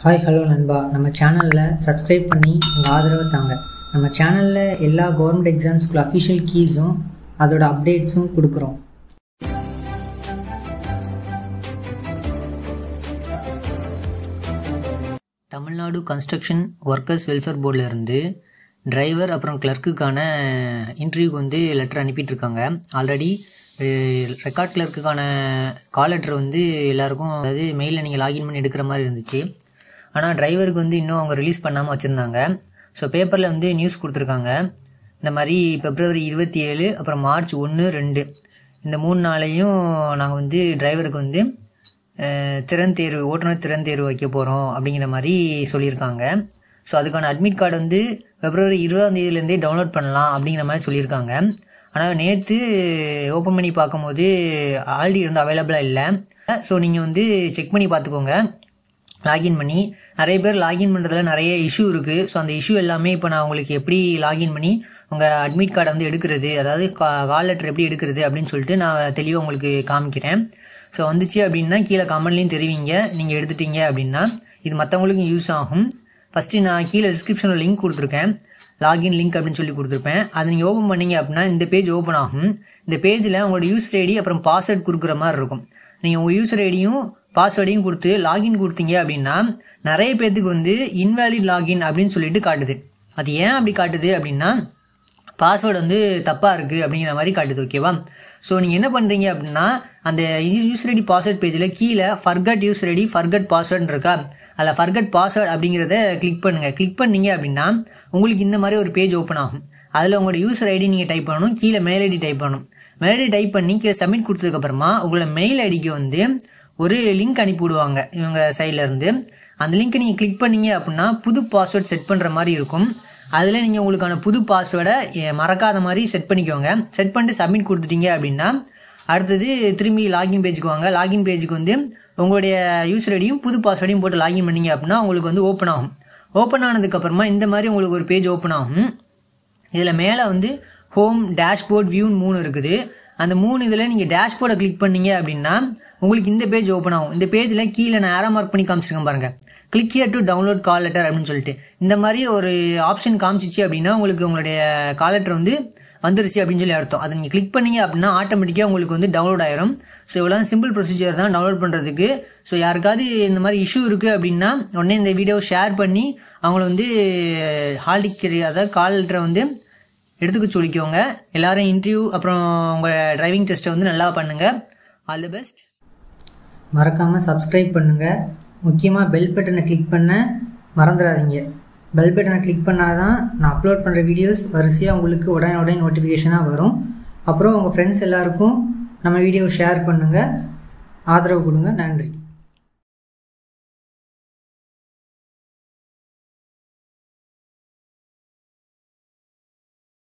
Hi hello நண்பா. நம்ம சேனலில் சப்ஸ்கிரைப் பண்ணி உங்கள் ஆதரவை தாங்க. நம்ம சேனலில் எல்லா கவர்மெண்ட் எக்ஸாம்ஸ்க்குள்ள அஃபிஷியல் கீஸும் அதோட அப்டேட்ஸும் கொடுக்குறோம். தமிழ்நாடு கன்ஸ்ட்ரக்ஷன் ஒர்க்கர்ஸ் வெல்ஃபேர் போர்டிலிருந்து டிரைவர் அப்புறம் கிளர்க்குக்கான இன்டர்வியூக்கு வந்து லெட்டர் அனுப்பிட்டுருக்காங்க. ஆல்ரெடி ரெக்கார்ட் கிளர்க்குக்கான கால் லெட்டர் வந்து எல்லாருக்கும் அதாவது மெயிலில் நீங்கள் லாகின் பண்ணி எடுக்கிற மாதிரி இருந்துச்சு. ஆனால் டிரைவருக்கு வந்து இன்னும் அவங்க ரிலீஸ் பண்ணாமல் வச்சுருந்தாங்க. ஸோ பேப்பரில் வந்து நியூஸ் கொடுத்துருக்காங்க. இந்த மாதிரி பிப்ரவரி இருபத்தி ஏழு அப்புறம் மார்ச் ஒன்று ரெண்டு. இந்த மூணு நாளையும் நாங்கள் வந்து டிரைவருக்கு வந்து திறன் தேர்வு ஓட்டுநர் திறன் தேர்வு வைக்க போகிறோம் அப்படிங்கிற மாதிரி சொல்லியிருக்காங்க. ஸோ அதுக்கான அட்மிட் கார்டு வந்து பிப்ரவரி இருபதாம் தேதியிலேருந்தே டவுன்லோட் பண்ணலாம் அப்படிங்கிற மாதிரி சொல்லியிருக்காங்க. ஆனால் நேற்று ஓப்பன் பண்ணி பார்க்கும்போது ஆல்ரெடி இருந்து அவைலபிளாக இல்லை. ஸோ நீங்கள் வந்து செக் பண்ணி பார்த்துக்கோங்க. லாகின் பண்ணி நிறைய பேர் லாகின் பண்ணுறதுல நிறைய இஷ்யூ இருக்குது ஸோ அந்த இஷ்யூ எல்லாமே இப்போ நான் உங்களுக்கு எப்படி லாகின் பண்ணி உங்கள் அட்மிட் கார்டை வந்து எடுக்கிறது அதாவது கா கால் லெட்டர் எப்படி எடுக்கிறது அப்படின்னு சொல்லிட்டு நான் தெளிவாக உங்களுக்கு காமிக்கிறேன். ஸோ வந்துச்சு அப்படின்னா கீழே கமெண்ட்லேயும் தெரிவிங்க. நீங்கள் எடுத்துட்டீங்க அப்படின்னா இது மற்றவங்களுக்கும் யூஸ் ஆகும். ஃபஸ்ட்டு நான் கீழே டிஸ்கிரிப்ஷனில் லிங்க் கொடுத்துருக்கேன். லாகின் லிங்க் அப்படின்னு சொல்லி கொடுத்துருப்பேன். அதை நீங்கள் ஓப்பன் பண்ணீங்க அப்படின்னா இந்த பேஜ் ஓப்பன் ஆகும். இந்த பேஜில் உங்களோட யூசர் ஐடி அப்புறம் பாஸ்வேர்ட் கொடுக்குற மாதிரி இருக்கும். நீங்கள் உங்கள் யூசர் ஐடியும் பாஸ்வேர்டையும் கொடுத்து லாகின் கொடுத்தீங்க அப்படின்னா நிறைய பேர்த்துக்கு வந்து இன்வேலிட் லாகின் அப்படின்னு சொல்லிட்டு காட்டுது. அது ஏன் அப்படி காட்டுது அப்படின்னா பாஸ்வேர்டு வந்து தப்பாக இருக்குது அப்படிங்கிற மாதிரி காட்டுது ஓகேவா ஸோ நீங்கள் என்ன பண்ணுறீங்க அப்படின்னா அந்த யூசர் ஐடி பாஸ்வேர்ட் பேஜில் கீழே ஃபர்கட் யூசர் ஐடி ஃபர்கட் பாஸ்வேர்டுன்னு இருக்கா? அதில் ஃபர்கட் பாஸ்வேர்டு அப்படிங்கிறத கிளிக் பண்ணுங்கள் கிளிக் பண்ணீங்க அப்படின்னா உங்களுக்கு இந்த மாதிரி ஒரு பேஜ் ஓப்பன் ஆகும். அதில் உங்களோட யூசர் ஐடி நீங்கள் டைப் பண்ணணும். கீழே மெயில் ஐடி டைப் பண்ணணும். மெயில் ஐடி டைப் பண்ணி கீழே சப்மிட் கொடுத்ததுக்கப்புறமா உங்களோட மெயில் ஐடிக்கு வந்து ஒரு லிங்க் அனுப்பிவிடுவாங்க இவங்க சைட்லேருந்து அந்த லிங்க்கை நீங்கள் கிளிக் பண்ணீங்க அப்படின்னா புது பாஸ்வேர்ட் செட் பண்ணுற மாதிரி இருக்கும். அதில் நீங்கள் உங்களுக்கான புது பாஸ்வேர்டை மறக்காத மாதிரி செட் பண்ணிக்கோங்க. செட் பண்ணிட்டு சப்மிட் கொடுத்துட்டீங்க அப்படின்னா அடுத்தது திரும்பி லாகின் பேஜுக்கு வாங்க. லாகின் பேஜுக்கு வந்து உங்களுடைய யூசர் ஐடியும் புது பாஸ்வேர்டையும் போட்டு லாகின் பண்ணீங்க அப்படின்னா உங்களுக்கு வந்து ஓப்பன் ஆகும். ஓப்பன் ஆனதுக்கப்புறமா இந்த மாதிரி உங்களுக்கு ஒரு பேஜ் ஓப்பன் ஆகும். இதில் மேலே வந்து ஹோம் டேஷ்போர்ட் வியூன்னு மூணு இருக்குது. அந்த மூணு இதில் நீங்கள் டேஷ்போர்டை கிளிக் பண்ணீங்க அப்படின்னா உங்களுக்கு இந்த பேஜ் ஓப்பன் ஆகும். இந்த பேஜில் கீழே நான் ஏரோ மார்க் பண்ணி காமிச்சிருக்கேன் பாருங்கள் click here to download call letter அப்படின்னு சொல்லிட்டு. இந்த மாதிரி ஒரு ஆப்ஷன் காமிச்சிச்சு அப்படின்னா உங்களுக்கு உங்களுடைய கால் லெட்டர் வந்து வந்துருச்சு அப்படின்னு சொல்லி அர்த்தம். அதை நீங்கள் கிளிக் பண்ணீங்க அப்படின்னா ஆட்டோமேட்டிக்காக உங்களுக்கு வந்து டவுன்லோட் ஆயிரும். ஸோ இவ்வளோ சிம்பிள் ப்ரொசீஜர் தான் டவுன்லோட் பண்ணுறதுக்கு ஸோ யாருக்காவது இந்த மாதிரி இஷ்யூ இருக்குது அப்படின்னா உடனே இந்த வீடியோ ஷேர் பண்ணி அவங்கள வந்து ஹால் டிக்கெட் அதாவது கால் லெட்டரை வந்து எடுத்துக்க சொல்லிக்கோங்க. எல்லாரும் இன்டர்வியூ அப்புறம் உங்கள் டிரைவிங் டெஸ்ட்டை வந்து நல்லா பண்ணுங்கள் ஆல் தி பெஸ்ட் மறக்காமல் சப்ஸ்கிரைப் பண்ணுங்கள் முக்கியமாக பெல் பட்டனை கிளிக் பண்ண மறந்துடாதீங்க. பெல் பட்டனை கிளிக் பண்ணால் தான் நான் அப்லோட் பண்ணுற வீடியோஸ் வரிசையாக உங்களுக்கு உடனே உடனே நோட்டிஃபிகேஷனாக வரும். அப்புறம் உங்கள் ஃப்ரெண்ட்ஸ் எல்லாருக்கும் நம்ம வீடியோ ஷேர் பண்ணுங்கள் ஆதரவு கொடுங்க. நன்றி.